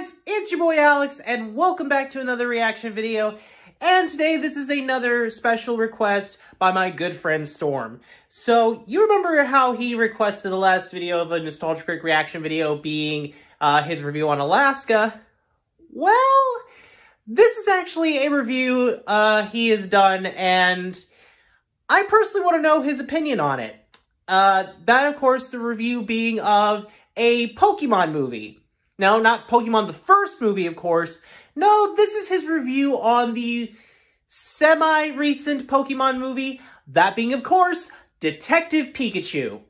guys, it's your boy Alex, and welcome back to another reaction video. And today, this is another special request by my good friend Storm. So, you remember how he requested the last video of a Nostalgia Critic reaction video being uh, his review on Alaska? Well, this is actually a review uh, he has done, and I personally want to know his opinion on it. Uh, that, of course, the review being of a Pokemon movie. Now, not Pokemon the first movie, of course. No, this is his review on the semi-recent Pokemon movie. That being, of course, Detective Pikachu.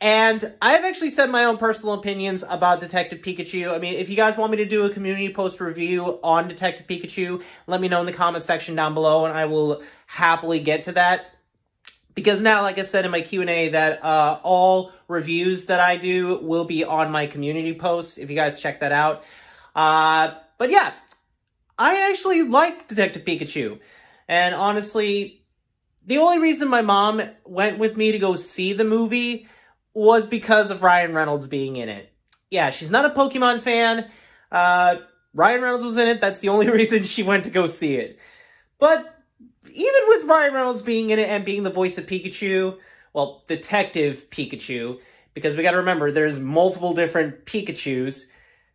And I've actually said my own personal opinions about Detective Pikachu. I mean, if you guys want me to do a community post review on Detective Pikachu, let me know in the comment section down below, and I will happily get to that because now, like I said in my Q&A, that uh, all reviews that I do will be on my community posts, if you guys check that out. Uh, but yeah, I actually like Detective Pikachu. And honestly, the only reason my mom went with me to go see the movie was because of Ryan Reynolds being in it. Yeah, she's not a Pokemon fan. Uh, Ryan Reynolds was in it. That's the only reason she went to go see it. But even with Ryan Reynolds being in it and being the voice of Pikachu, well, Detective Pikachu, because we got to remember there's multiple different Pikachus,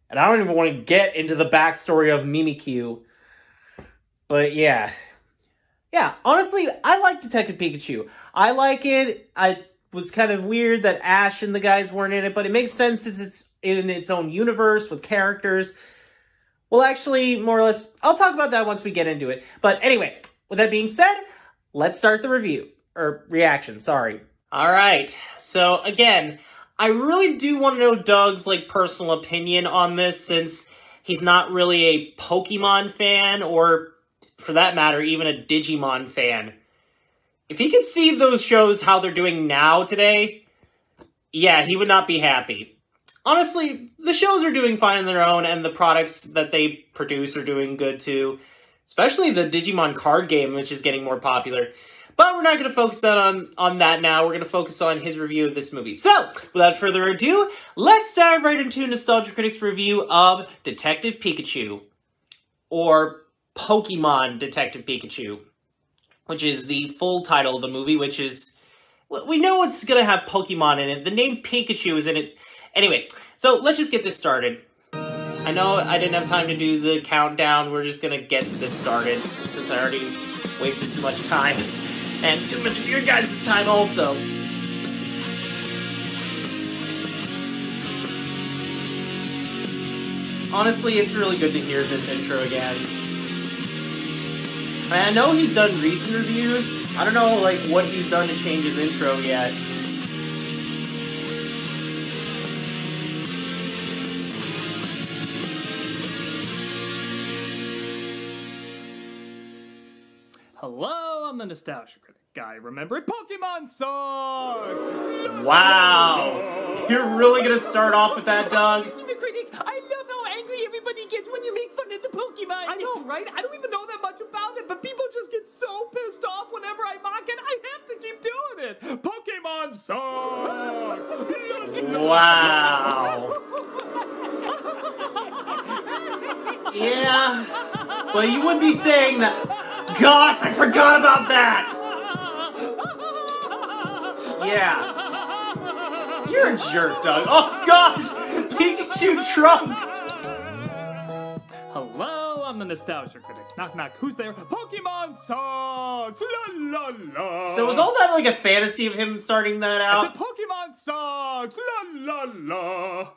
and I don't even want to get into the backstory of Mimikyu. But yeah. Yeah, honestly, I like Detective Pikachu. I like it. I was kind of weird that Ash and the guys weren't in it, but it makes sense since it's in its own universe with characters. Well, actually, more or less, I'll talk about that once we get into it. But anyway, with that being said, let's start the review. Or reaction, sorry. Alright, so again, I really do want to know Doug's like personal opinion on this since he's not really a Pokemon fan or for that matter, even a Digimon fan. If he could see those shows how they're doing now today, yeah, he would not be happy. Honestly, the shows are doing fine on their own and the products that they produce are doing good too. Especially the Digimon card game, which is getting more popular. But we're not going to focus that on, on that now. We're going to focus on his review of this movie. So, without further ado, let's dive right into Nostalgia Critics' review of Detective Pikachu. Or Pokemon Detective Pikachu. Which is the full title of the movie, which is... We know it's going to have Pokemon in it. The name Pikachu is in it. Anyway, so let's just get this started. I know I didn't have time to do the countdown. We're just gonna get this started since I already wasted too much time. And too much of your guys' time also. Honestly, it's really good to hear this intro again. I, know he's done recent reviews. I don't know like what he's done to change his intro yet. Hello, I'm the Nostalgia Critic guy. Remember Pokemon songs! Wow! You're really gonna start off with that, Doug? Critic, I love how angry everybody gets when you make fun of the Pokemon. I know, right? I don't even know that much about it, but people just get so pissed off whenever I mock it. I have to keep doing it. Pokemon songs! wow! yeah, but you wouldn't be saying that. Gosh, I forgot about that! Yeah. You're a jerk, Doug. Oh gosh! Pikachu trunk! Hello, I'm the Nostalgia Critic. Knock knock, who's there? Pokemon songs! La la la! So was all that like a fantasy of him starting that out? I said Pokemon songs! La la la!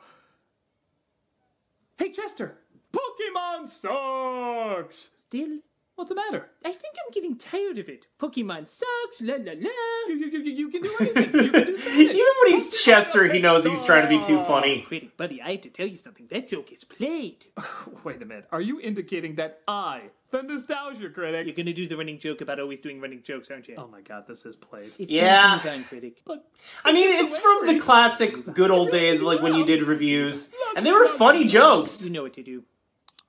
Hey Chester! Pokemon songs! Still What's the matter? I think I'm getting tired of it. Pokemon sucks, la la la. You, you, you, you can do anything. You can do Even when he's Pokemon Chester, he knows he's trying to be too funny. Critic, buddy, I have to tell you something. That joke is played. Wait a minute. Are you indicating that I, the nostalgia critic... You're gonna do the running joke about always doing running jokes, aren't you? Oh my god, this is played. It's yeah. time critic. But... I mean, it's from the classic good old days, like when you did reviews. And they were funny jokes. You know what to do.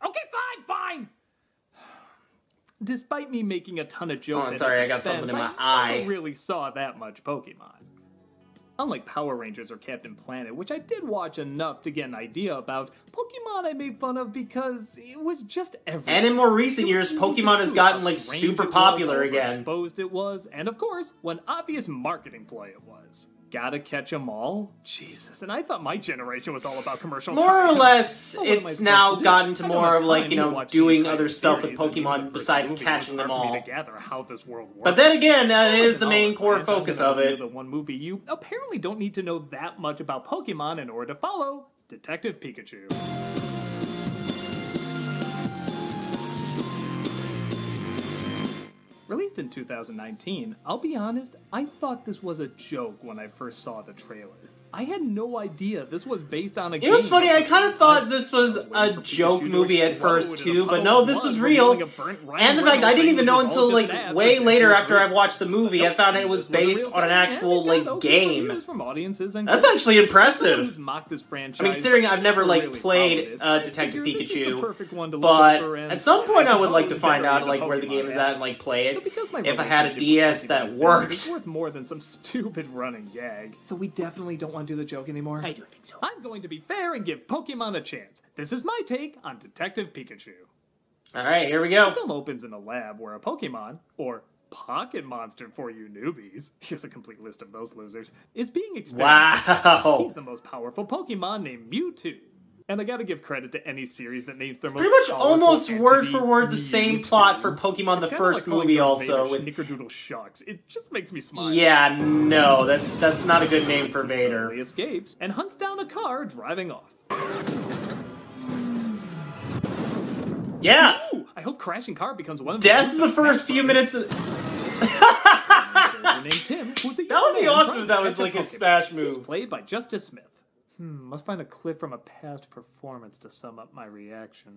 Okay, fine, fine! Despite me making a ton of jokes. Oh, sorry, I got expense, something in my I eye. never really saw that much Pokemon. Unlike Power Rangers or Captain Planet, which I did watch enough to get an idea about, Pokemon I made fun of because it was just everywhere. And in more recent years, Pokemon has gotten like super popular again. Exposed it was, and of course, what obvious marketing play it was. Gotta catch 'em all? Jesus, and I thought my generation was all about commercial More or less, it's now to gotten to more of like, you know, doing other stuff with series, and even Pokemon besides catching them all. gather how this world works. But then again, that is the main core focus of it. The one movie you apparently don't need to know that much about Pokemon in order to follow Detective Pikachu. Released in 2019, I'll be honest, I thought this was a joke when I first saw the trailer. I had no idea this was based on a game. It was funny, I kind of thought this was a joke movie at first too, but no, this was real. revealing a burnt Ryan And the fact I didn't even know until like way later after I watched the movie, I found it was This a real based on an actual like game. reviews From audiences and That's actually impressive. who's this franchise, I mean, considering I've never like played uh, Detective figured this is the Pikachu, perfect one to look but at some point I would like to find out like where the game is at and like play it. So because my If I had a DS that worked. is worth more than some stupid running gag. So we definitely don't want to do the joke anymore. I don't think so. I'm going to be fair and give Pokemon a chance. This is my take on Detective Pikachu. All right, here we go. The film opens in a lab where a Pokemon, or pocket monster for you newbies, here's a complete list of those losers, is being experimented. Wow. He's the most powerful Pokemon named Mewtwo. And I gotta give credit to any series that names their most Pretty much almost word for word the same plot for Pokemon the It's kinda first like movie also. With, Snickerdoodle Shucks. It just makes me smile. yeah, no, that's that's not a good name for He Vader. slowly escapes and hunts down a car driving off. Yeah, Ooh, I hope crashing car becomes one of death moves the first few minutes. Of, named Tim, That would be awesome if that was like his. Smash He's move. played by Justice Smith. Hmm, must find a clip from a past performance to sum up my reaction.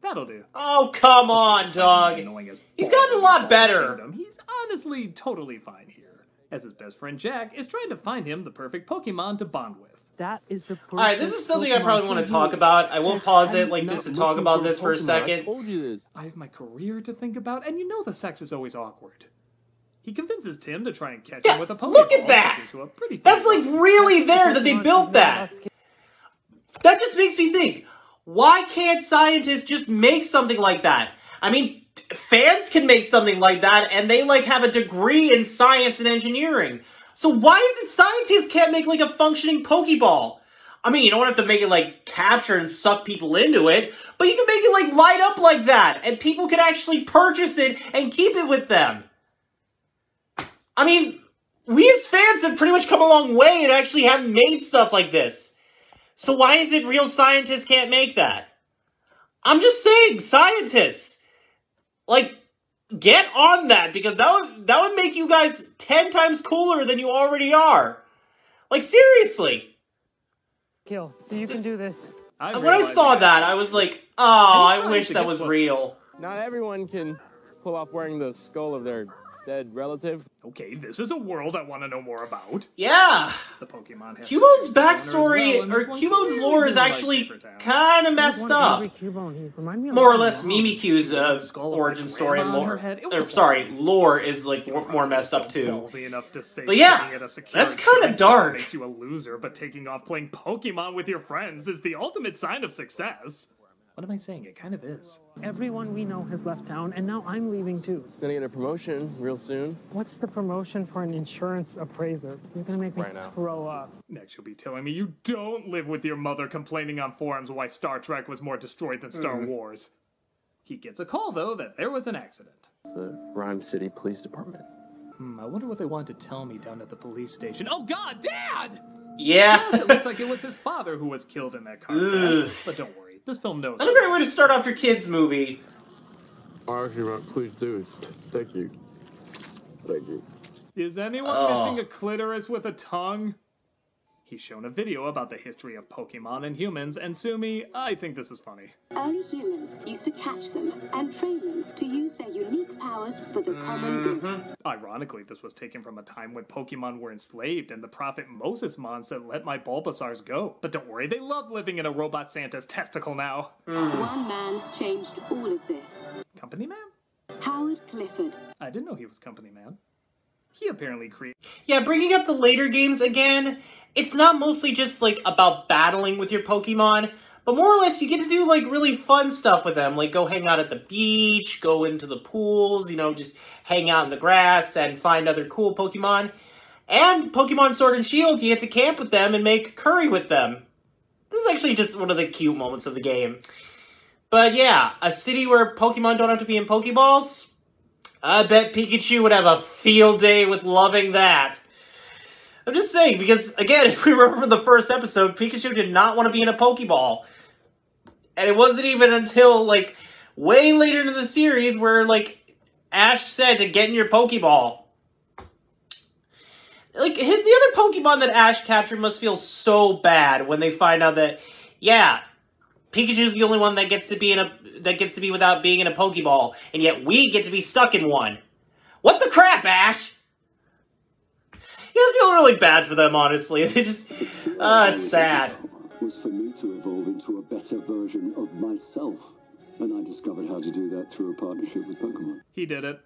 That'll do. oh come on, dog. Annoying as He's gotten a lot better. Kingdom, He's honestly totally fine here, as his best friend Jack is trying to find him the perfect Pokemon to bond with. That is the All right, this is something I probably want to talk about. I won't pause it like just to talk about this for a second. told you this. I have my career to think about, and you know the sex is always awkward. He convinces Tim to try and catch Yeah, him with a Pokeball. look at that! That's like really there that they built that. That just makes me think, why can't scientists just make something like that? I mean, fans can make something like that and they like have a degree in science and engineering. So why is it scientists can't make like a functioning Pokeball? I mean, you don't have to make it like capture and suck people into it, but you can make it like light up like that and people can actually purchase it and keep it with them. I mean, we as fans have pretty much come a long way and actually have made stuff like this. So why is it real scientists can't make that? I'm just saying, scientists, like, get on that because that would that would make you guys ten times cooler than you already are. Like seriously, Kill, so you can do this. I when I saw again- that, I was like, oh, I'm I trying wish that was real. Not everyone can pull off wearing the skull of their dead relative. Okay, this is a world I want to know more about. Yeah, The Pokemon Cubone's its owner as backstory well, or one Cubone's lore is actually kind of messed up. More or less, Mimikyu's uh, The skull of origin story and grandma lore. her head, it was Or, sorry, lore is like more, more messed up too. Enough to say But yeah, at a that's kinda insurance dark. Makes you a loser, but taking off playing Pokemon with your friends is the ultimate sign of success. What am I saying? It kind of is. Everyone we know has left town, and now I'm leaving too. Gonna get a promotion real soon. What's the promotion for an insurance appraiser? You're gonna make me Right now. throw up. Next, you'll be telling me you don't live with your mother complaining on forums why Star Trek was more destroyed than Star Wars. He gets a call, though, that there was an accident. The Ryme City Police Department. Hmm, I wonder what they wanted to tell me down at the police station. Oh, God, Dad! Yeah. Yes, it looks like it was his father who was killed in that car crash. But don't worry, this film knows. Not a great way to start off your kids' movie. I actually wrote, please do. Thank you. Thank you. Is anyone Oh. missing a clitoris with a tongue? He's shown a video about the history of Pokemon and humans, and Sumi, I think this is funny. Early humans used to catch them and train them to use their unique powers for the common good. Mm-hmm. Ironically, this was taken from a time when Pokemon were enslaved and the prophet Moses Mon said, Let my Bulbasaurs go. But don't worry, they love living in a robot Santa's testicle now. Mm. One man changed all of this. Company Man? Howard Clifford. I didn't know he was Company Man. He apparently created Yeah, bringing up the later games again, it's not mostly just like about battling with your Pokemon, but more or less you get to do like really fun stuff with them, like go hang out at the beach, go into the pools, you know, just hang out in the grass and find other cool Pokemon. And Pokemon Sword and Shield, you get to camp with them and make curry with them. This is actually just one of the cute moments of the game. But yeah, a city where Pokemon don't have to be in Pokeballs? I bet Pikachu would have a field day with loving that. I'm just saying, because, again, if we remember the first episode, Pikachu did not want to be in a Pokeball. And it wasn't even until, like, way later into the series where, like, Ash said to get in your Pokeball. Like, the other Pokemon that Ash captured must feel so bad when they find out that, yeah, Pikachu's the only one that gets to be in a that gets to be without being in a Pokeball, and yet we get to be stuck in one. What the crap, Ash? Yeah, I feel really bad for them, honestly. They just, uh, it's sad. Was for me to evolve into a better version of myself, and I discovered how to do that through a partnership with Pokemon. He did it.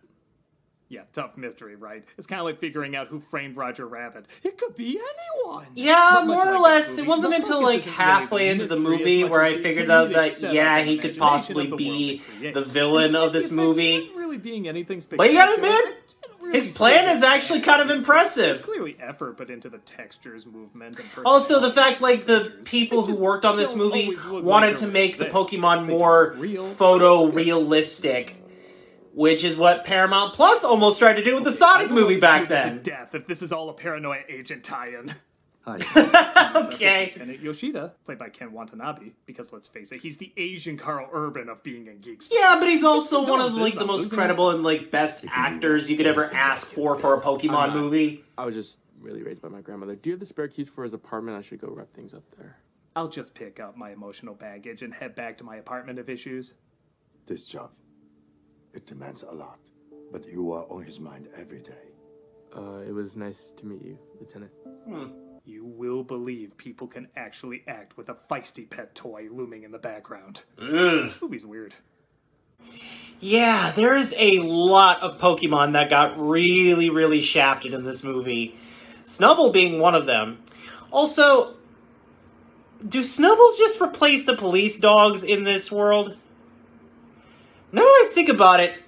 Yeah, tough mystery, right? It's kind of like figuring out who framed Roger Rabbit. It could be anyone. Yeah, more or like less. this It wasn't until like halfway into the movie where I figured out that yeah, he could possibly the be the villain of this movie. really being anything But you gotta spectacular, admit, I really His plan is actually kind of There's impressive. clearly effort put into the textures, movement, and Also, the fact like the people who worked on this movie wanted like to make the. Pokemon more look real, photo good. realistic, which is what Paramount Plus almost tried to do with the I Sonic movie back shoot it to then. death if this is all a paranoia agent tie-in. Okay. Lieutenant Yoshida, played by Ken Watanabe, because let's face it, he's the Asian Karl Urban of being in Geeks. Yeah, but he's also No one one of like the most credible and like best actors you could ever ask for for a Pokemon not. movie. I was just really raised by my grandmother. Do you have the spare keys for his apartment? I should go wrap things up there. I'll just pick up my emotional baggage and head back to my apartment of issues. This job, it demands a lot, but you are on his mind every day. Uh, it was nice to meet you, Lieutenant. You will believe people can actually act with a feisty pet toy looming in the background. This movie's weird. Yeah, there is a lot of Pokemon that got really, really shafted in this movie. Snubbull being one of them. Also, do Snubbulls just replace the police dogs in this world? Now that I think about it,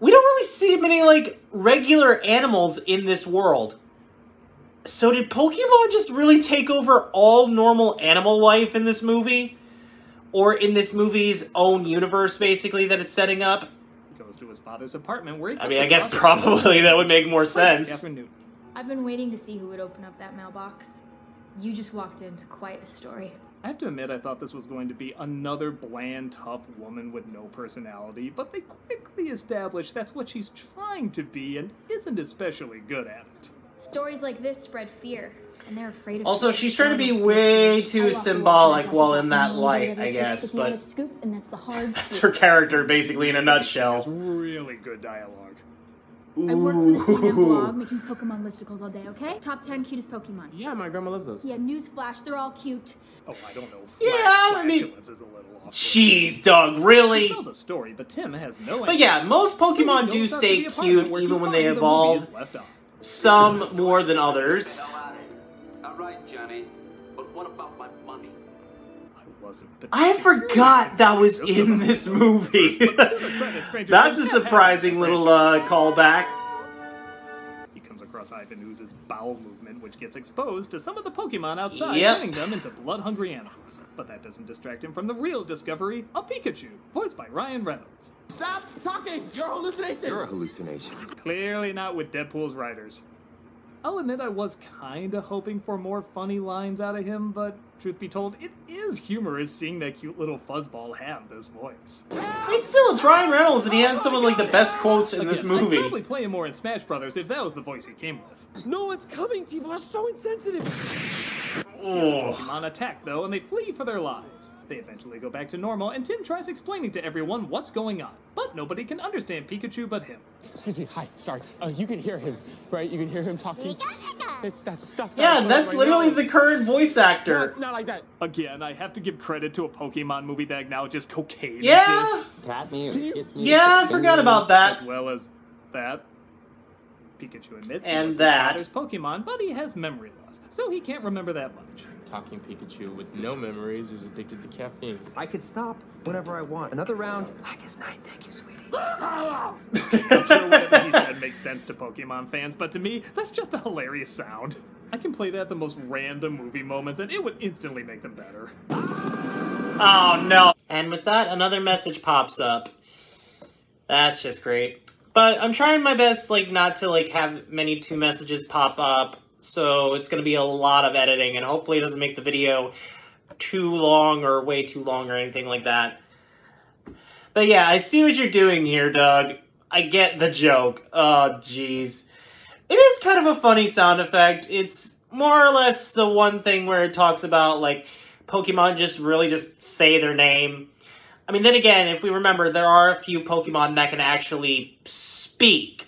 we don't really see many, like, regular animals in this world. So did Pokemon just really take over all normal animal life in this movie? Or in this movie's own universe, basically, that it's setting up? Goes to his father's apartment where he I cuts mean, I guess probably that would make more sense. I've been waiting to see who would open up that mailbox. You just walked into quite a story. I have to admit, I thought this was going to be another bland, tough woman with no personality, but they quickly established that's what she's trying to be and isn't especially good at it. Stories like this spread fear, and they're afraid of Also, fear. she's trying to be Someone way else. too I walk symbolic around while and in talk that to light, whatever I it takes guess, to get a but scoop, and that's the hard it's truth. her character, basically, in a It's nutshell. really good dialogue. I work for the CNN blog, making Pokemon listicles all day. Okay, top ten cutest Pokemon. Yeah, my grandma loves those. Yeah, newsflash, they're all cute. Oh, I don't know. Yeah, I mean- flatulence is a little off. Jeez, Doug, He really? tells a story, but Tim has no But idea. yeah, most Pokemon goes do stay cute even when they finds a movie evolve. left. Some more than others. All right, Johnny. I wasn't. I forgot that was in this movie. That's a surprising little uh, callback. He comes across Ivan Ooze's bowel movement, which gets exposed to some of the Pokemon outside, Yep. turning them into blood-hungry animals. But that doesn't distract him from the real discovery, a Pikachu, voiced by Ryan Reynolds. Stop talking! You're a hallucination! You're a hallucination. Clearly not with Deadpool's writers. I'll admit I was kinda hoping for more funny lines out of him, but truth be told, it is humorous seeing that cute little fuzzball have this voice. I mean, still, it's Ryan Reynolds, and he has some of like the best quotes in this movie. I'd probably play him more in Smash Brothers if that was the voice he came with. No one's coming! People are so insensitive! Oh. Pokemon attack though, and they flee for their lives. They eventually go back to normal, and Tim tries explaining to everyone what's going on. But nobody can understand Pikachu but him. Excuse me. Hi. Sorry. Uh, you can hear him, right? You can hear him talking. It's that stuff. That Yeah, I and put up that's my literally nose. the current voice actor. Not, not like that. Again, I have to give credit to a Pokemon movie that acknowledges cocaine Yeah. exists, Pat me or kiss me. Yeah, I forgot about that. as well as that. Pikachu admits he And was that. his Pokemon, but he has memory loss, so he can't remember that much. Talking Pikachu with no memories who's addicted to caffeine. I could stop whenever I want. Another round. Black is night. Thank you, sweetie. I'm sure whatever he said makes sense to Pokemon fans, but to me, that's just a hilarious sound. I can play that at the most random movie moments, and it would instantly make them better. Oh no. And with that, another message pops up. That's just great. But I'm trying my best, like, not to, like, have many two messages pop up. So it's gonna be a lot of editing, and hopefully it doesn't make the video too long or way too long or anything like that. But yeah, I see what you're doing here, Doug. I get the joke. Oh, jeez. It is kind of a funny sound effect. It's more or less the one thing where it talks about, like, Pokemon just really just say their name. I mean, then again, if we remember, there are a few Pokemon that can actually speak.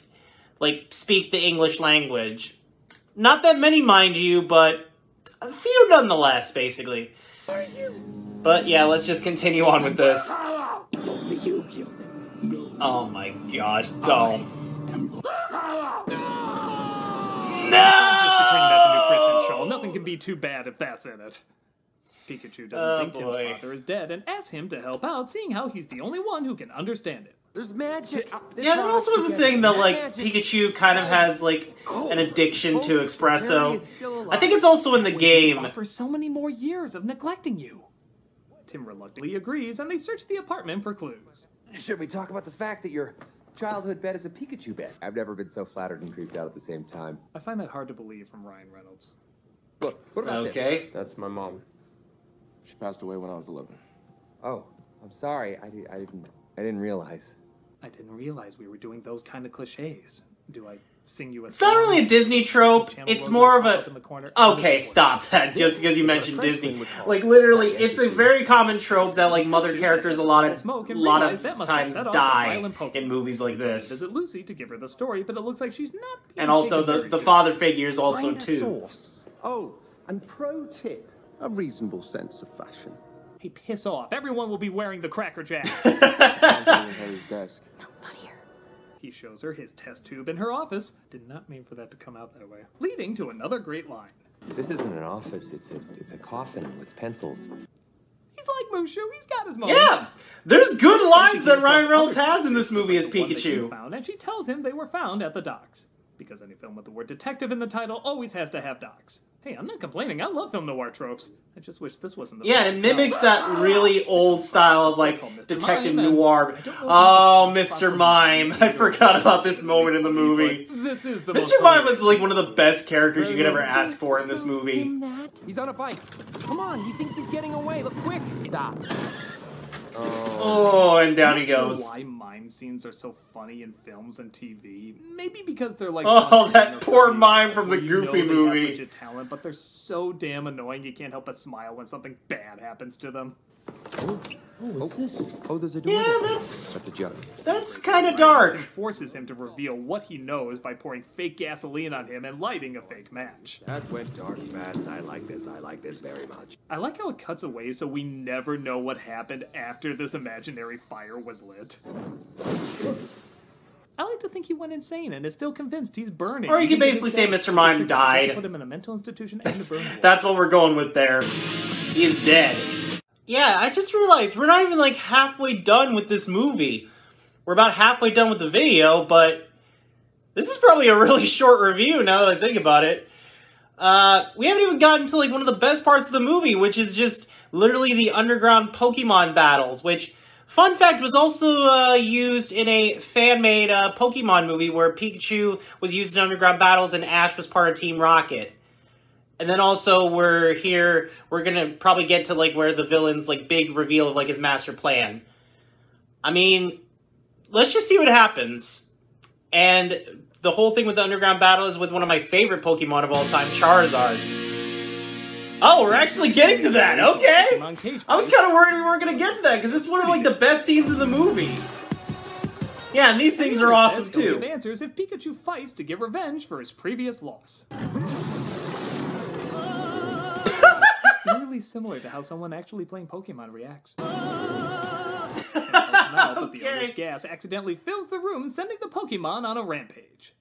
Like, speak the English language. Not that many, mind you, but a few nonetheless, basically. But yeah, let's just continue on with this. Oh my gosh, don't. Just to bring that the new Christian show, nothing can be too bad if that's in it. Pikachu doesn't Oh, think Tim's boy. father is dead and asks him to help out, seeing how he's the only one who can understand it. There's magic. Yeah, there also was the thing that, like, Pikachu kind of has, like, an addiction to espresso. I think it's also in the game. For so many more years of neglecting you. Tim reluctantly agrees, and they search the apartment for clues. Should we talk about the fact that your childhood bed is a Pikachu bed? I've never been so flattered and creeped out at the same time. I find that hard to believe from Ryan Reynolds. Look, what about this? Okay. That's my mom. She passed away when I was 11. Oh, I'm sorry. I, di- I didn't. I didn't realize. I didn't realize we were doing those kind of cliches. Do I sing you a It's not really a Disney trope. It's more of a. Okay, stop that. Just because you mentioned Disney, like literally, it's a very common trope that like mother characters a lot of Smoke and lot of that must times set off a die in movies like this, Visit Lucy to give her the story, but it looks like she's not. being and also taken the very the seriously. father figures also too. source. Oh, and pro tip: a reasonable sense of fashion. Hey, piss off! Everyone will be wearing the Cracker Jack. Found something at his desk. he shows her his test tube in her office. Did not mean for that to come out that way. Leading to another great line. This isn't an office. It's a. It's a coffin with pencils. He's like Mushu. He's got his moments. Yeah, there's good lines that Ryan Reynolds has in this movie as like the one that you Pikachu. Found, and she tells him they were found at the docks. Because any film with the word detective in the title always has to have docks. Hey, I'm not complaining. I love film noir tropes. I just wish this wasn't the Yeah, and it mimics that really old style of like detective Mime, noir. I don't know if Oh, Mr. Mime! I forgot about this moment in the movie. This is the Mr. Mime hilarious was like one of the best characters you could ever ask for in this movie. He's on a bike. Come on. He thinks he's getting away. Look quick. Stop. Oh. oh, and down he Not sure goes. Why mime scenes are so funny in films and TV? Maybe because they're like. Oh, that poor Cody mime from the where you know Goofy they have movie. legit talent, but they're so damn annoying you can't help but smile when something bad happens to them. Oh, what's oh. this? Oh, there's a door. Yeah, there. that's That's a jug. that's kind of dark. Tim forces him to reveal what he knows by pouring fake gasoline on him and lighting a fake match. That went dark fast. I like this. I like this very much. I like how it cuts away so we never know what happened after this imaginary fire was lit. I like to think he went insane and is still convinced he's burning. Or you could basically say. Mr. Mime Trick or Treat died. Put him in a mental institution and burn. That's what we're going with there. He's dead. Yeah, I just realized we're not even like halfway done with this movie. We're about halfway done with the video, but this is probably a really short review now that I think about it. Uh, we haven't even gotten to like one of the best parts of the movie, which is just literally the underground Pokemon battles, which, fun fact, was also uh, used in a fan-made uh, Pokemon movie where Pikachu was used in underground battles and Ash was part of Team Rocket. And then also we're here, we're gonna probably get to like where the villain's like big reveal of like his master plan. I mean, let's just see what happens. And the whole thing with the underground battle is with one of my favorite Pokemon of all time, Charizard. Oh, we're actually getting to that. Okay. I was kind of worried we weren't gonna get to that because it's one of like the best scenes in the movie. Yeah, and these things are awesome too. Answers if Pikachu fights to give revenge for his previous loss. eerily similar to how someone actually playing Pokemon reacts. mouth of okay. the owner's gas accidentally fills the room, sending the Pokemon on a rampage.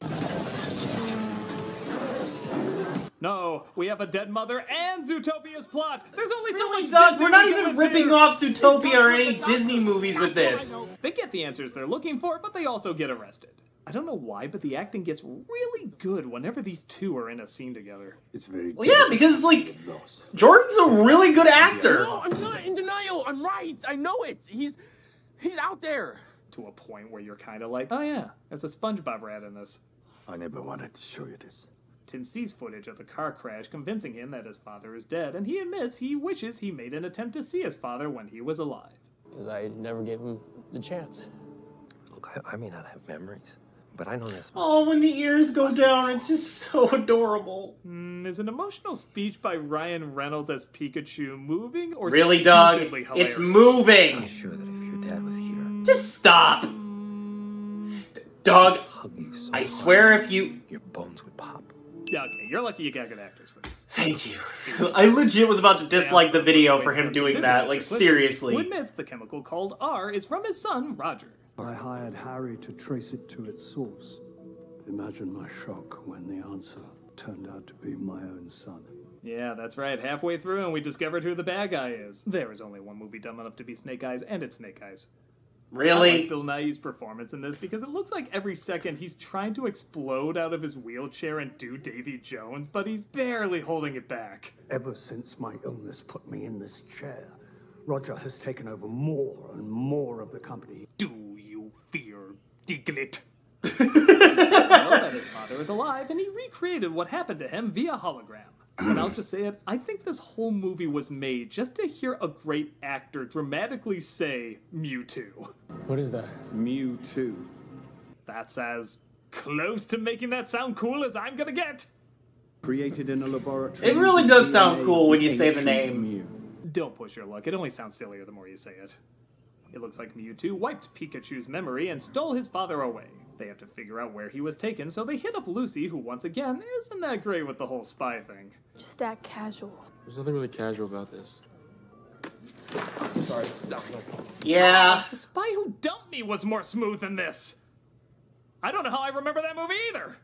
No, we have a dead mother and Zootopia's plot. There's only really so much. Does. We're not even ripping do. off Zootopia or any Disney movies with this. They get the answers they're looking for, but they also get arrested. I don't know why, but the acting gets really good whenever these two are in a scene together. It's very Well, yeah, because it's like Jordan's a really good actor. No, I'm not in denial. I'm right. I know it. He's he's out there. To a point where you're kind of like, oh yeah, there's a SpongeBob rat in this. I never wanted to show you this. Tim sees footage of the car crash, convincing him that his father is dead, and he admits he wishes he made an attempt to see his father when he was alive. Because I never gave him the chance. Look, I, I may not have memories, but I know this. Oh, when the ears go down, it's just so adorable. Mm, is an emotional speech by Ryan Reynolds as Pikachu moving or Really, Doug? stupidly It's moving. I'm sure that if your dad was here, Just stop. Doug, I swear if you... your bones would pop. Yeah, okay, you're lucky you got good actors for this. Thank you. I legit was about to dislike the video for him doing that. like seriously. Who admits the chemical called R is from his son, Roger. I hired Harry to trace it to its source. Imagine my shock when the answer turned out to be my own son. Yeah, that's right. Halfway through, and we discovered who the bad guy is. There is only one movie dumb enough to be Snake Eyes, and it's Snake Eyes. I Really? like Bill Nighy's performance in this because it looks like every second he's trying to explode out of his wheelchair and do Davy Jones, but he's barely holding it back. Ever since my illness put me in this chair, Roger has taken over more and more of the company. Do you fear Diglett? know that his father is alive, and he recreated what happened to him via hologram. And I'll just say it, I think this whole movie was made just to hear a great actor dramatically say Mewtwo. What is that? Mewtwo. That's as close to making that sound cool as I'm gonna get. Created in a laboratory. It really does sound cool when you say the name. Mew. Don't push your luck, it only sounds sillier the more you say it. It looks like Mewtwo wiped Pikachu's memory and stole his father away. They have to figure out where he was taken, so they hit up Lucy, who once again isn't that great with the whole spy thing. Just act casual. There's nothing really casual about this. Sorry. That was. Yeah. The spy who dumped me was more smooth than this. I don't know how I remember that movie either.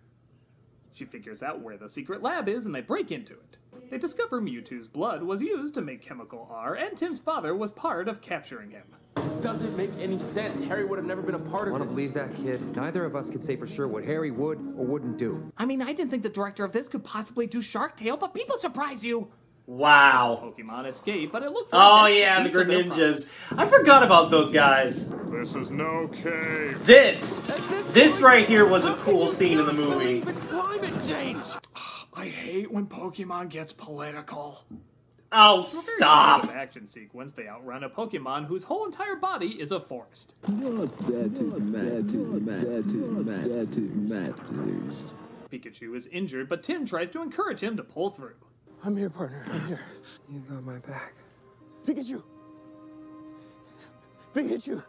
She figures out where the secret lab is and they break into it. They discover Mewtwo's blood was used to make Chemical R, and Tim's father was part of capturing him. This doesn't make any sense. Harry would have never been a part of Want to this. believe that kid? Neither of us can say for sure what Harry would or wouldn't do. I mean, I didn't think the director of this could possibly do Shark Tale, but people surprise you. Wow. Pokemon escape, but it looks like Oh yeah, the least Greninjas. I forgot about those guys. This is no cave. This, this right here was a cool scene in the movie. Climate change. I hate when Pokemon gets political. Oh, Very stop. creative action sequence. They outrun a Pokemon whose whole entire body is a forest. Pikachu is injured, but Tim tries to encourage him to pull through. I'm here, partner. I'm here. You got my back. Pikachu. Pikachu.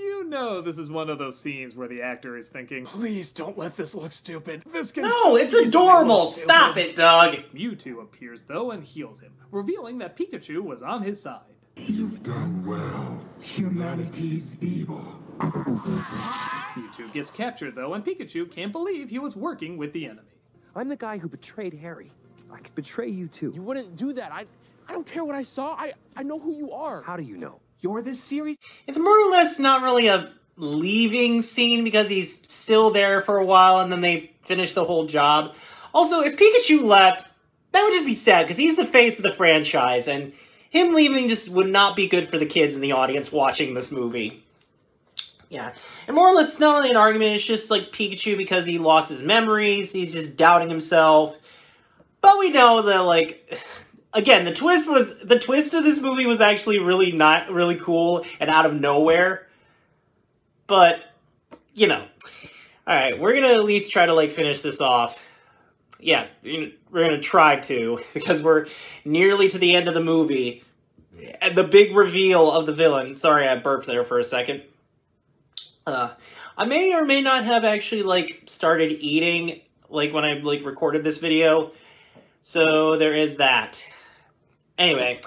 You know this is one of those scenes where the actor is thinking, "Please don't let this look stupid. This can No, so it's adorable. Stop it, Doug. Mewtwo appears though and heals him, revealing that Pikachu was on his side. You've done well. Humanity's evil. Mewtwo gets captured though, and Pikachu can't believe he was working with the enemy. I'm the guy who betrayed Harry. I could betray you too. You wouldn't do that. I I don't care what I saw. I I know who you are. How do you know? You're this series. It's more or less not really a leaving scene because he's still there for a while and then they finish the whole job. Also, if Pikachu left, that would just be sad because he's the face of the franchise and him leaving just would not be good for the kids in the audience watching this movie. Yeah. And more or less, it's not really an argument. It's just like Pikachu because he lost his memories. He's just doubting himself. But we know that, like, again, the twist was the twist of this movie was actually really not really cool and out of nowhere. But you know, all right, we're gonna at least try to like finish this off. Yeah, we're gonna try to because we're nearly to the end of the movie. And the big reveal of the villain. Sorry, I burped there for a second. Uh, I may or may not have actually like started eating like when I like recorded this video. So there is that. Anyway,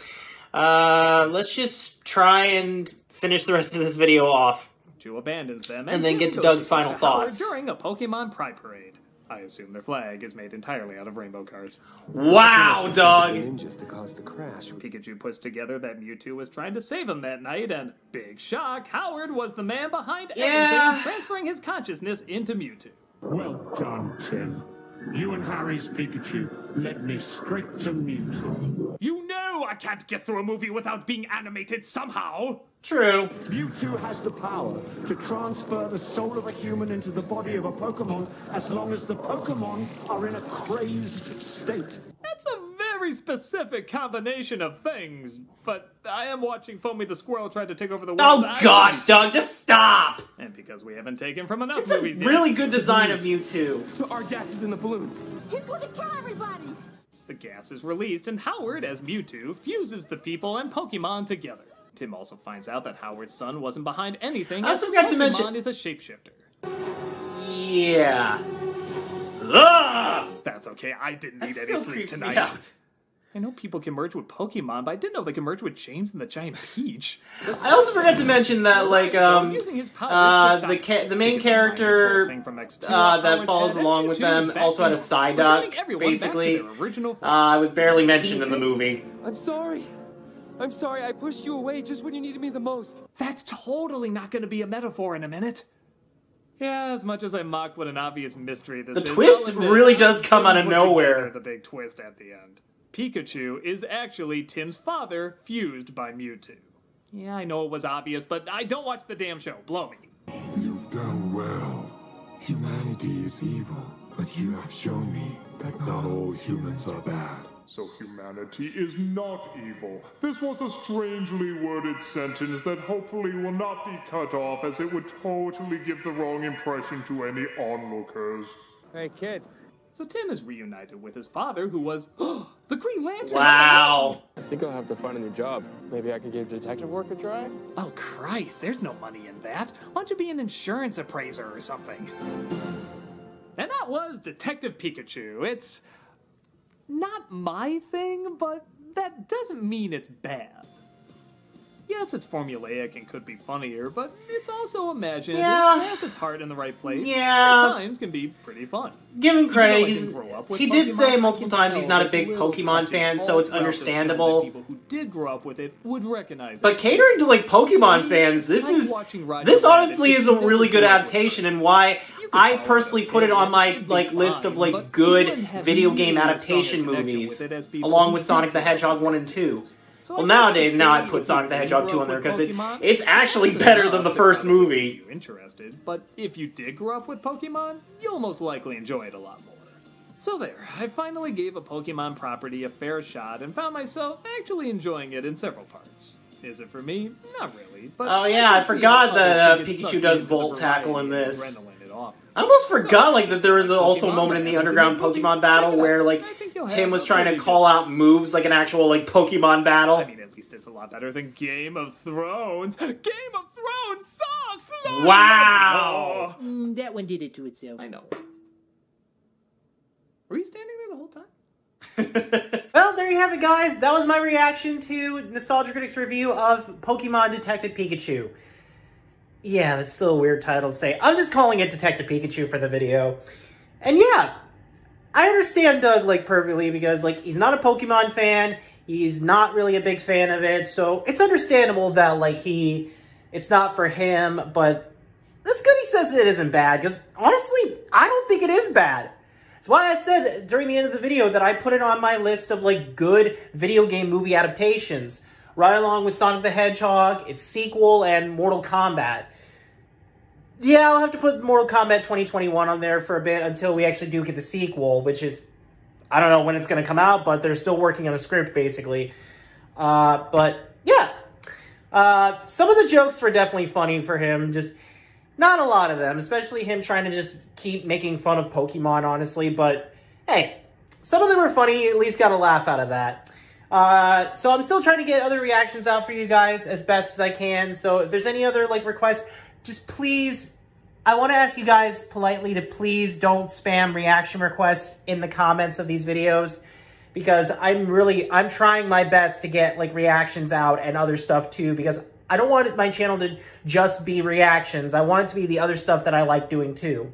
uh, let's just try and finish the rest of this video off. Chu abandons them And then get to Doug's final to thoughts. during a Pokemon Pride Parade. I assume their flag is made entirely out of rainbow cards. Wow, Doug! Just to cause the crash. Pikachu puts together that Mewtwo was trying to save him that night, and big shock, Howard was the man behind Yeah. everything, transferring his consciousness into Mewtwo. Well done, Tim. You and Harry's Pikachu led me straight to Mewtwo. You know I can't get through a movie without being animated somehow. True. Mewtwo has the power to transfer the soul of a human into the body of a Pokemon as long as the Pokemon are in a crazed state. That's a very specific combination of things, but I am watching Foamy the Squirrel try to take over the world. Oh I- gosh, dog, just stop! And because we haven't taken from enough It's a movies yet. really good design of Mewtwo. Our gas is in the balloons. He's going to kill everybody. The gas is released, and Howard, as Mewtwo, fuses the people and Pokemon together. Tim also finds out that Howard's son wasn't behind anything. I also forgot to Pokemon mention- is a shapeshifter. Yeah. Ugh! That's okay. I didn't need That any sleep tonight. Out. I know people can merge with Pokemon, but I didn't know they can merge with James and the Giant Peach. I also forgot to mention that, like, um, Using his powers uh, to the ca- the main Picking the mind control character thing from X2 uh, that follows along with them also had a side Psyduck, returning everyone basically. their original Uh, form. I was barely mentioned in the movie. I'm sorry. I'm sorry. I pushed you away just when you needed me the most. That's totally not going to be a metaphor in a minute. Yeah, as much as I mock what an obvious mystery this The is, twist admit really does come out of nowhere. The big twist at the end. Pikachu is actually Tim's father, fused by Mewtwo. Yeah, I know it was obvious, but I don't watch the damn show. Blow me. You've done well. Humanity is evil, but you have shown me that not all humans are bad. So humanity is not evil. This was a strangely worded sentence that hopefully will not be cut off as it would totally give the wrong impression to any onlookers. Hey, kid. So Tim is reunited with his father, who was the Green Lantern. Wow. I think I'll have to find a new job. Maybe I could give detective work a try. Oh Christ, there's no money in that. Why don't you be an insurance appraiser or something? And that was Detective Pikachu. It's not my thing, but that doesn't mean it's bad. Yes, it's formulaic and could be funnier, but it's also imaginative. Yeah. It has its heart in the right place. Yeah. At times can be pretty fun. Give him Even though credit. I He's, didn't grow up he did Pokemon, say multiple times he's not a big Pokemon fan, so it's throughout this film that understandable. People who did grow up with it would recognize But it. catering to like Pokemon fans, this is this honestly is a really good grew up with adaptation, and why I personally put it on my like list of like good video game adaptation movies, along with Sonic the Hedgehog one and two. So Well, I nowadays now I put Sonic the Hedgehog 2 on there because it, it's actually better than the first movie. get you interested, but if you did grow up with Pokemon, you'll most likely enjoy it a lot more. So there, I finally gave a Pokemon property a fair shot and found myself actually enjoying it in several parts. Is it for me? Not really. But Oh yeah, can I forgot that uh, Pikachu does Volt Tackle in this. adrenaline. I almost forgot like that there was also a moment in the underground. Pokemon battle where like Tim was trying to call out moves like an actual like Pokemon battle. I mean, at least it's a lot better than Game of Thrones. Game of Thrones sucks! Wow. Mm, that one did it to itself. I know. Were you standing there the whole time? Well, there you have it, guys. That was my reaction to Nostalgia Critics' review of Pokemon Detective Pikachu. Yeah, that's still a weird title to say. I'm just calling it Detective Pikachu for the video. And yeah, I understand Doug, like, perfectly because, like, he's not a Pokemon fan. He's not really a big fan of it. So it's understandable that, like, he... It's not for him, but that's good he says it isn't bad because, honestly, I don't think it is bad. That's why I said during the end of the video that I put it on my list of like good video game movie adaptations, right along with Sonic the Hedgehog, its sequel, and Mortal Kombat. Yeah, I'll have to put Mortal Kombat 2021 on there for a bit until we actually do get the sequel, which is I don't know when it's going to come out, but they're still working on a script basically. Uh, but yeah, uh, some of the jokes were definitely funny for him. Just not a lot of them, especially him trying to just keep making fun of Pokemon, honestly. But hey, some of them were funny. At least got a laugh out of that. Uh, so I'm still trying to get other reactions out for you guys as best as I can. So if there's any other like requests, just please, I want to ask you guys politely to please don't spam reaction requests in the comments of these videos because I'm really I'm trying my best to get like reactions out and other stuff too because I don't want my channel to just be reactions. I want it to be the other stuff that I like doing too.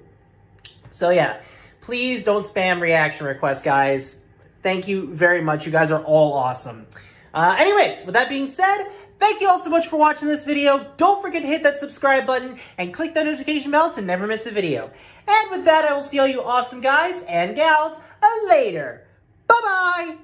So yeah, please don't spam reaction requests, guys. Thank you very much. You guys are all awesome. Uh, anyway, with that being said, thank you all so much for watching this video. Don't forget to hit that subscribe button and click that notification bell to never miss a video. And with that, I will see all you awesome guys and gals later. Bye-bye!